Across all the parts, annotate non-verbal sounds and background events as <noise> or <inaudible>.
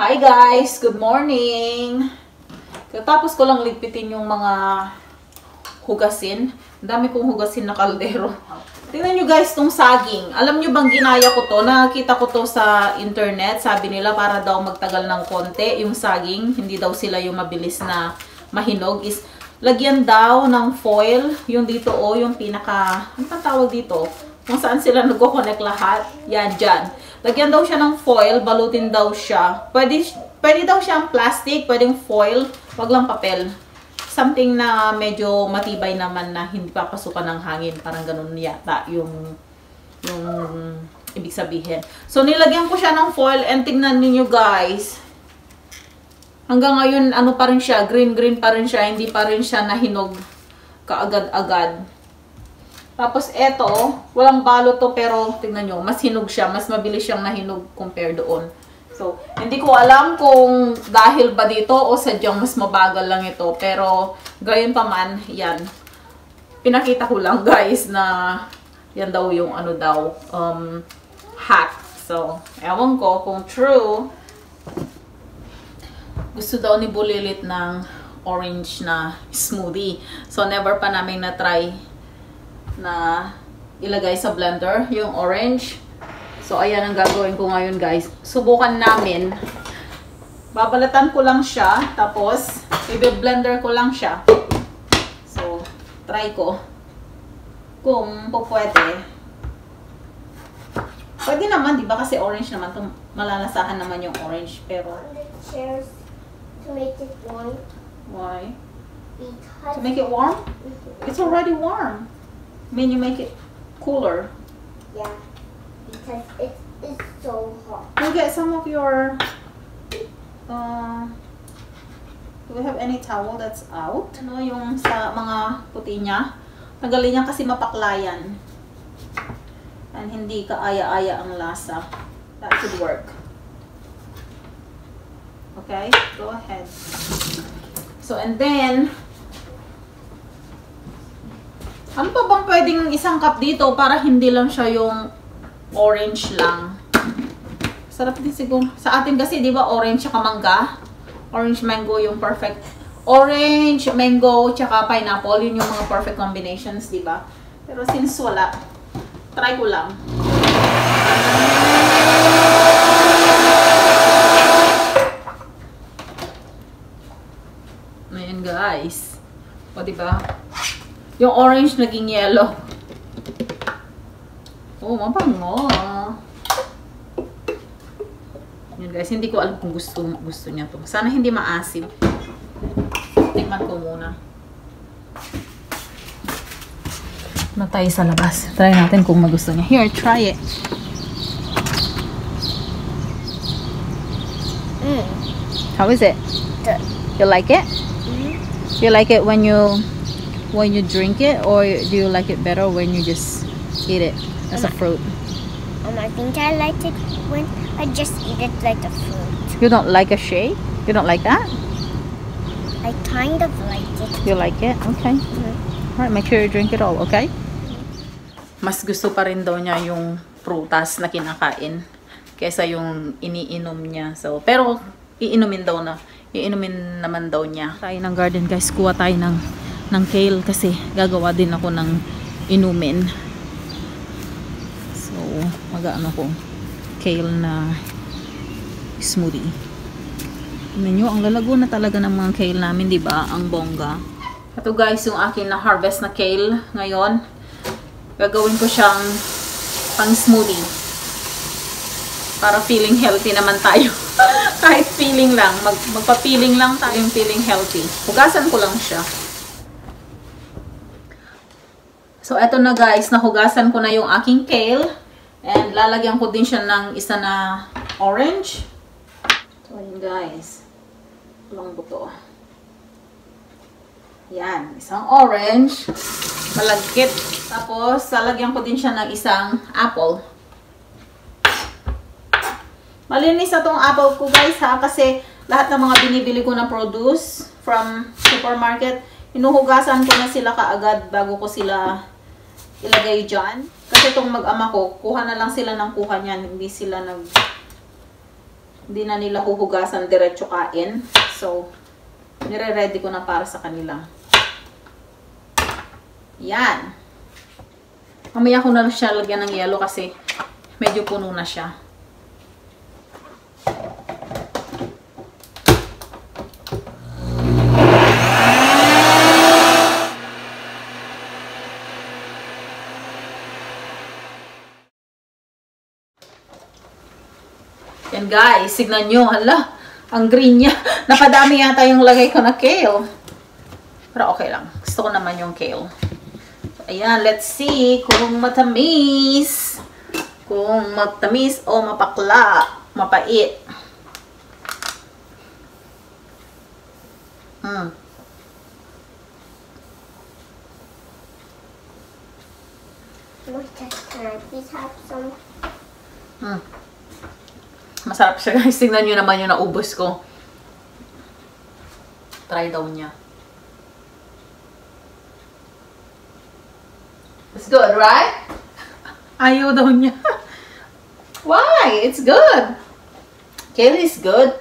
Hi guys! Good morning! Katapos ko lang ligpitin yung mga hugasin. Dami kong hugasin na kaldero. Tingnan nyo guys tong saging. Alam nyo bang ginaya ko to? Nakita ko to sa internet. Sabi nila para daw magtagal ng konti yung saging. Hindi daw sila yung mabilis na mahinog. Is lagyan daw ng foil. Yung dito o, oh, yung pinaka, ano tawag dito? Kung saan sila nagko-connect lahat. Yan, dyan. Lagyan daw siya ng foil. Balutin daw siya. Pwede, pwede daw siyang plastic. Pwedeng foil. Wag lang papel something na medyo matibay naman na hindi papasukan ng hangin. Parang ganun yata yung, yung ibig sabihin. So, nilagyan ko siya ng foil and tingnan niyo guys. Hanggang ngayon, ano pa rin siya, green-green pa rin siya. Hindi pa rin siya nahinog kaagad-agad. Tapos, eto, walang balot to pero tingnan nyo, mas hinog siya. Mas mabilis siyang nahinog compare doon. So, hindi ko alam kung dahil ba dito o sadyang mas mabagal lang ito. Pero, gayon pa man, yan. Pinakita ko lang <laughs> guys na yan daw yung ano daw, um, hack. So, ewan ko kung true. Gusto daw ni Bulilit ng orange na smoothie. So, never pa namin na-try na ilagay sa blender yung orange. So, ayan ang gagawin ko ngayon, guys. Subukan namin. Babalatan ko lang siya. Tapos, i-blender ko lang siya. So, try ko. Kung po pwede. Pwede naman, di ba? Kasi orange naman. Tum malalasahan naman yung orange. Pero, chairs to make it warm. Why? Because To make it warm? It's already warm. Mean, you make it cooler. yeah, because it is so hot. You get some of your. Uh, do we have any towel that's out? Ano yung sa mga puti niya? Tanggalin niya kasi mapaklayan. And hindi kaaya-aya ang lasa. That should work. Okay, go ahead. So, and then, ano pa bang pwedeng isang cup dito para hindi lang siya yung orange lang? Sarap din siguro. Sa atin kasi, di ba, orange tsaka mangga? Orange mango yung perfect. Orange, mango, tsaka pineapple, yun yung mga perfect combinations, di ba? Pero since wala, try ko lang. Ayan guys. O, di ba? Yung orange naging yellow. Oh, mabango. Yun guys, hindi ko alam kung gusto gusto niya to. Sana hindi maasim. Tingnan ko muna. Na tayo sa labas. Try natin kung magusto niya. Here, try it. Mm. How is it? Good. You like it? Mhm. You like it when you when you drink it or do you like it better when you just eat it as a fruit? Um, I think I like it when I just eat it like a fruit. You don't like a shake? You don't like that? I kind of like it. You like it? Okay. Mhm. Alright, make sure you drink it all, okay? Mas gusto pa rin daw niya yung prutas na kinakain kaysa yung iniinom niya. So, pero iinumin daw na. Iinumin naman daw niya. Tayo ng garden guys, kuha tayo ng, ng kale kasi gagawa din ako ng inumin. So, mag-ano ko kale na smoothie. Tingnan ang lalago na talaga ng mga kale namin, di ba? Ang bongga. Ito guys, yung akin na harvest na kale ngayon. Gagawin ko siyang pang smoothie. Para feeling healthy naman tayo. <laughs> Kahit feeling lang. Mag, magpa-feeling lang tayong feeling healthy. Hugasan ko lang siya. So, eto na guys. Nahugasan ko na yung aking kale. And lalagyan ko din siya ng isa na orange. So, yun guys. Walang buto. Yan. Isang orange. Malagkit. Tapos, lalagyan ko din siya ng isang apple. Malinis na tong apple ko guys ha. Kasi lahat ng mga binibili ko na produce from supermarket, hinuhugasan ko na sila kaagad bago ko sila ilagay dyan. Kasi itong mag-ama ko, kuha na lang sila ng kuha niyan. Hindi sila nag Hindi na nila huhugasan diretso kain. So, nire-ready ko na para sa kanila. Yan. Mamaya ko na siya lagyan ng yelo kasi medyo puno na siya. Yan guys, signan nyo. Hala, ang green niya. <laughs> Napadami yata yung lagay ko na kale. Pero okay lang. Gusto ko naman yung kale. So, ayan, let's see kung matamis. Kung matamis o mapakla. Mapait. Mm. Can I please have some? Mm. Masarap siya guys. Tingnan nyo naman yung naubos ko. Try daw niya. It's good, right? Ayaw daw niya. Why? It's good. Kale is good.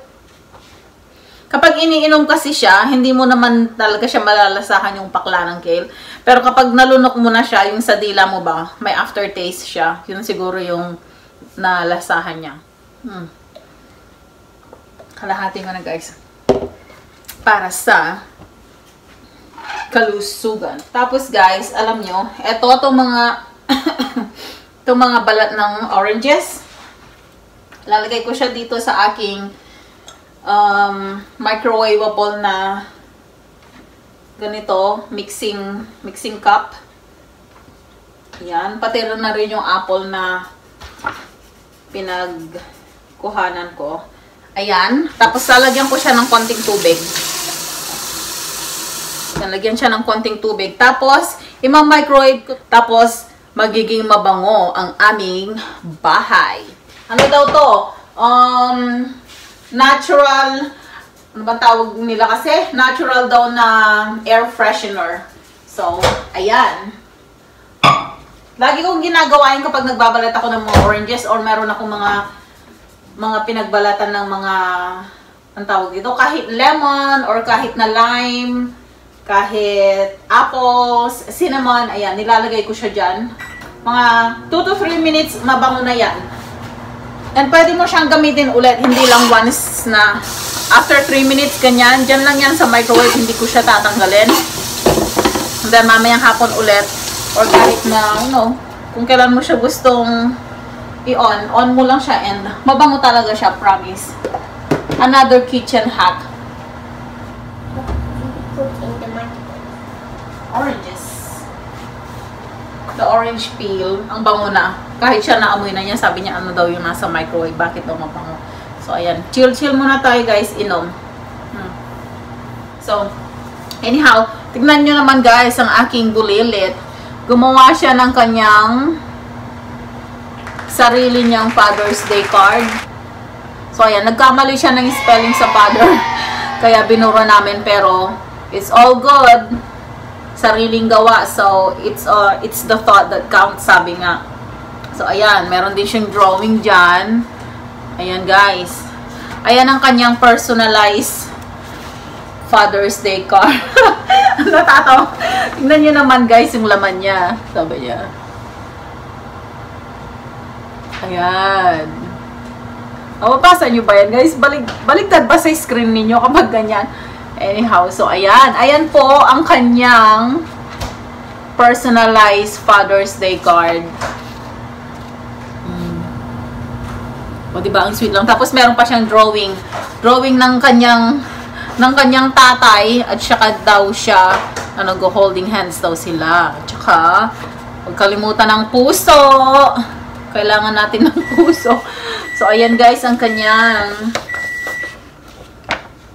Kapag iniinom kasi siya, hindi mo naman talaga siya malalasahan yung pakla ng kale. Pero kapag nalunok mo na siya, yung sa dila mo ba, may aftertaste siya. Yun siguro yung nalasahan niya. Hmm. Kalahati ko na guys. Para sa kalusugan. Tapos guys, alam nyo, eto itong mga <coughs> itong mga balat ng oranges. Lalagay ko siya dito sa aking um, microwavable na ganito, mixing mixing cup. Yan, pati na rin yung apple na pinagkuhanan ko. Ayan, tapos lalagyan ko siya ng konting tubig. Yan, lagyan siya ng konting tubig. Tapos, ima-microwave ko. Tapos, magiging mabango ang aming bahay. Ano daw to? Um, natural, ano ba tawag nila kasi? Natural daw na air freshener. So, ayan. Lagi kong ginagawa yun kapag nagbabalat ako ng mga oranges or meron akong mga mga pinagbalatan ng mga ang tawag dito, kahit lemon or kahit na lime, kahit apples, cinnamon, ayan, nilalagay ko siya dyan. Mga 2 to 3 minutes, mabango na yan. And pwede mo siyang gamitin ulit, hindi lang once na after 3 minutes, ganyan. Dyan lang yan sa microwave, hindi ko siya tatanggalin. And then mamayang hapon ulit, or kahit na, you know, kung kailan mo siya gustong i-on, on mo lang siya and mabango talaga siya, promise. Another kitchen hack. Oranges. The orange peel, ang bango na. Kahit siya naamoy na niya, sabi niya ano daw yung nasa microwave, bakit daw mabango. So, ayan. Chill-chill muna tayo guys, inom. Hmm. So, anyhow, tignan nyo naman guys ang aking bulilit. Gumawa siya ng kanyang sarili niyang Father's Day card. So, ayan. Nagkamali siya ng spelling sa father. <laughs> Kaya binura namin pero it's all good sariling gawa. So, it's uh, it's the thought that counts, sabi nga. So, ayan. Meron din siyang drawing dyan. Ayan, guys. Ayan ang kanyang personalized Father's Day card. <laughs> Natatawa. Tingnan nyo naman, guys, yung laman niya. Sabi niya. Ayan. O, mapasa nyo ba yan, guys? Balik, baligtad ba sa screen ninyo kapag ganyan? Anyhow, so ayan. Ayan po ang kanyang personalized Father's Day card. Hmm. O, diba? Ang sweet lang. Tapos, meron pa siyang drawing. Drawing ng kanyang ng kanyang tatay at saka daw siya ano go holding hands daw sila. At saka huwag kalimutan ng puso. Kailangan natin ng puso. So ayan guys ang kanyang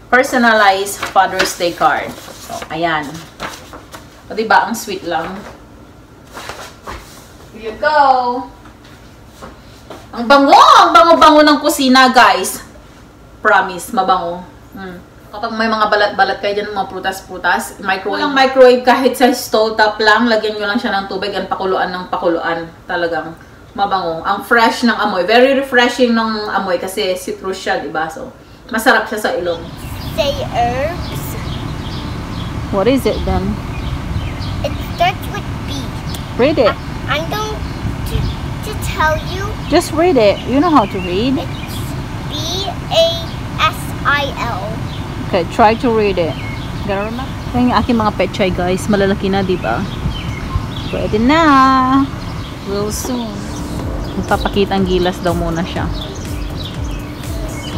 personalized Father's Day card. So ayan. O diba ang sweet lang. Here you go. Ang bango! Ang bango-bango ng kusina, guys. Promise, mabango. Hmm. Kapag may mga balat-balat kayo dyan, mga prutas-prutas, microwave. Walang microwave kahit sa stove top lang, lagyan nyo lang siya ng tubig and pakuluan ng pakuluan. Talagang mabango. Ang fresh ng amoy. Very refreshing ng amoy kasi citrus siya, di ba? So, masarap siya sa ilong. Say herbs. What is it then? It starts with B. Read it. I'm going to, to tell you Just read it. You know how to read. it's B A S I L. Okay, try to read it. Gano'n na. Yung aking mga pechay guys, malalaki na, di ba? Pwede na. Real soon. Magpapakita ang gilas daw muna siya.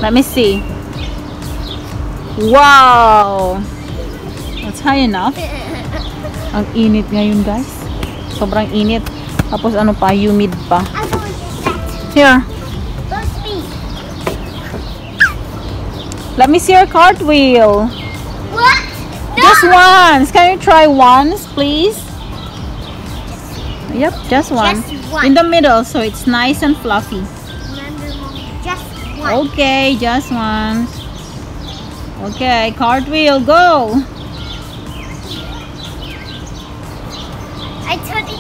Let me see. Wow! That's high enough. <laughs> Ang init ngayon guys. Sobrang init. Tapos ano pa, humid pa. Here, let me see your cartwheel. What? No. Just once. Can you try once, please? Yep, just one. Just one. In the middle, so it's nice and fluffy. Remember, just one. Okay, just once. Okay, cartwheel, go. I told you.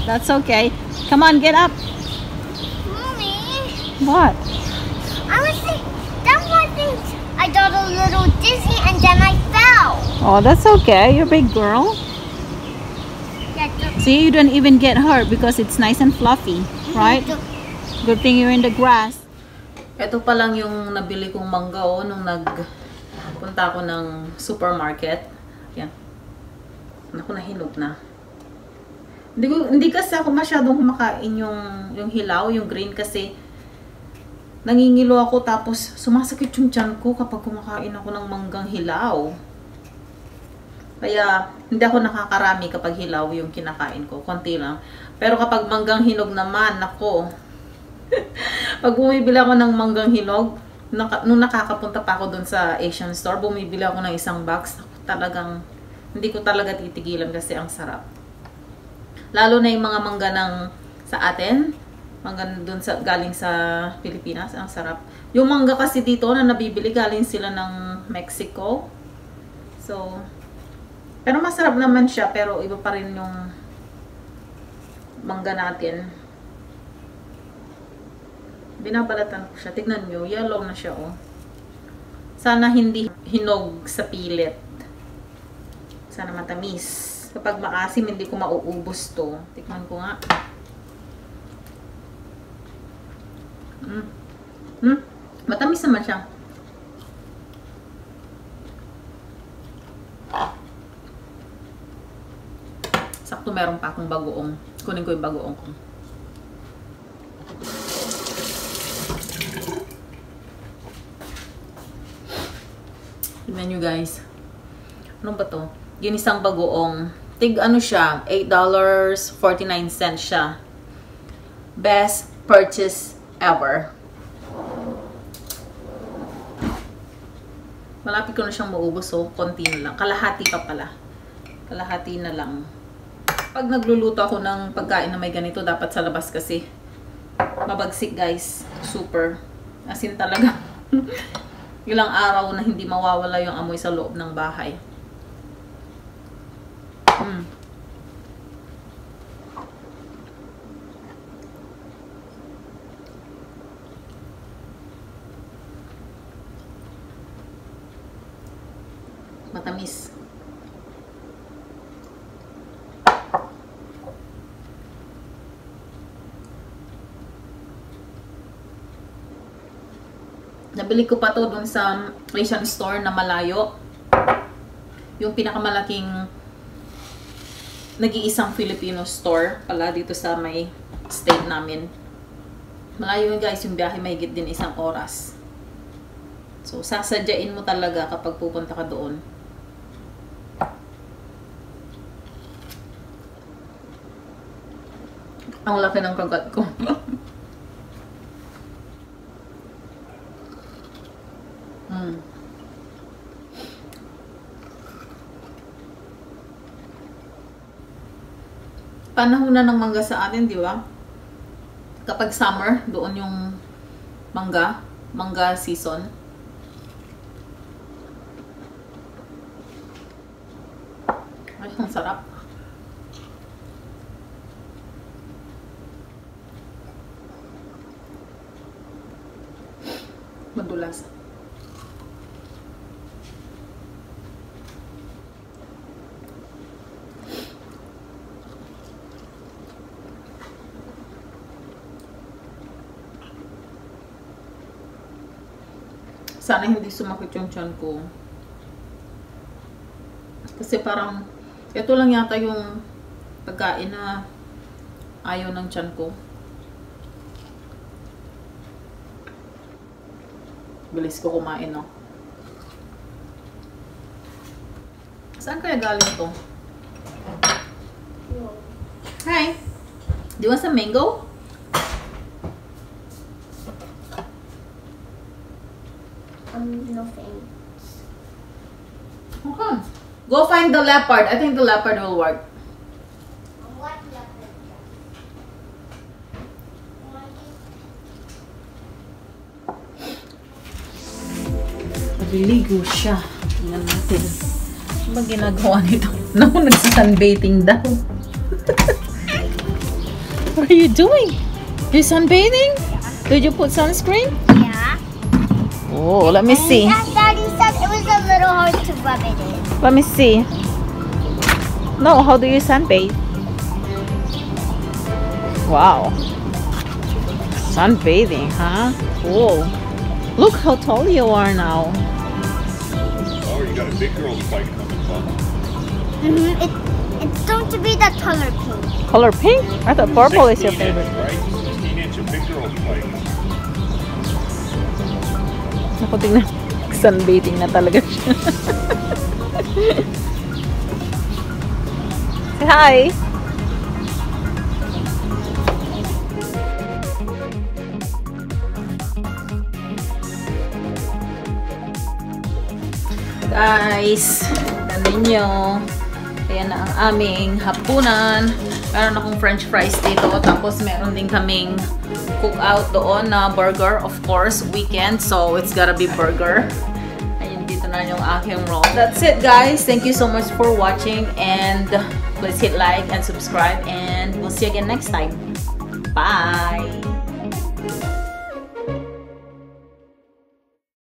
<laughs> <laughs> That's okay. Come on, get up. Mommy, What? I was think that wasn't. I got a little dizzy and then I fell. Oh, that's okay. You're a big girl. See, you don't even get hurt because it's nice and fluffy, right? Good thing you're in the grass. Ito pa lang yung nabili kong mangga oh, nung nagpunta ako ng supermarket. Yan. Naku, nahinog na. Hindi, ko, hindi kasi ako masyadong kumakain yung, yung hilaw, yung green kasi nangingilo ako tapos sumasakit yung tiyan ko kapag kumakain ako ng manggang hilaw. Kaya hindi ako nakakarami kapag hilaw yung kinakain ko. Konti lang. Pero kapag manggang hinog naman, nako, <laughs> pag bumibili ako ng manggang hinog, naka, nung nakakapunta pa ako dun sa Asian store, bumibili ako ng isang box. Talagang, hindi ko talaga titigilan kasi ang sarap. Lalo na yung mga mangga ng sa atin, mangga dun sa, galing sa Pilipinas, ang sarap. Yung mangga kasi dito na nabibili, galing sila ng Mexico. So, pero masarap naman siya, pero iba pa rin yung mangga natin binabalatan ko siya. Tignan nyo, yellow na siya, oh. Sana hindi hinog sa pilit. Sana matamis. Kapag maasim, hindi ko mauubos to. Tikman ko nga. Mm. Mm. Matamis naman siya. Sakto meron pa akong bagoong. Kunin ko yung bagoong ko. Tignan nyo guys. Ano ba to? Ginisang bagoong. Tig ano siya? $8.49 siya. Best purchase ever. Malapit ko na siyang maubos so konti na lang. Kalahati pa pala. Kalahati na lang. Pag nagluluto ako ng pagkain na may ganito, dapat sa labas kasi mabagsik guys. Super. As in talaga. <laughs> ilang araw na hindi mawawala yung amoy sa loob ng bahay. Mm. Matamis. Nabili ko pa to dun sa Asian store na malayo. Yung pinakamalaking nag-iisang Filipino store pala dito sa may state namin. Malayo yun guys, yung biyahe may higit din isang oras. So, sasadyain mo talaga kapag pupunta ka doon. Ang laki ng kagat ko. <laughs> Hmm. Panahon na ng mangga sa atin, di ba? Kapag summer, doon yung mangga, mangga season. Ay, ang sarap. madulas. Sana hindi sumakit yung tiyan ko. Kasi parang, ito lang yata yung pagkain na ayaw ng tiyan ko. Bilis ko kumain, no? Saan kaya galing to? Hi! Do you want some mango? No thanks. Okay. Go find the leopard. I think the leopard will work. What leopard? Nagliligo siya. Tingnan natin. Ano ba ginagawa nito? <laughs> Naku, nagsisunbathing daw. <laughs> What are you doing? You sunbathing? Did you put sunscreen? Yeah. Oh, let me see. Daddy said it was a little hard to rub it in. Let me see. No, how do you sunbathe? Wow. Sunbathing, huh? Cool. Look how tall you are now. Oh, you got a big girl's bike coming, huh? Mm-hmm. It, it's going to be the color pink. Color pink? I thought purple is your favorite. Inch, right? 16 inch, a big girl's bike. Ako tingnan. Sunbathing na talaga siya. Say hi! Guys, tignan nyo. Ayan na ang aming hapunan. Meron akong french fries dito. Tapos meron din kaming cook out doon na burger. Of course, weekend. So, it's gotta be burger. Ayun, dito na yung aking roll. That's it, guys. Thank you so much for watching. And please hit like and subscribe. And we'll see you again next time. Bye!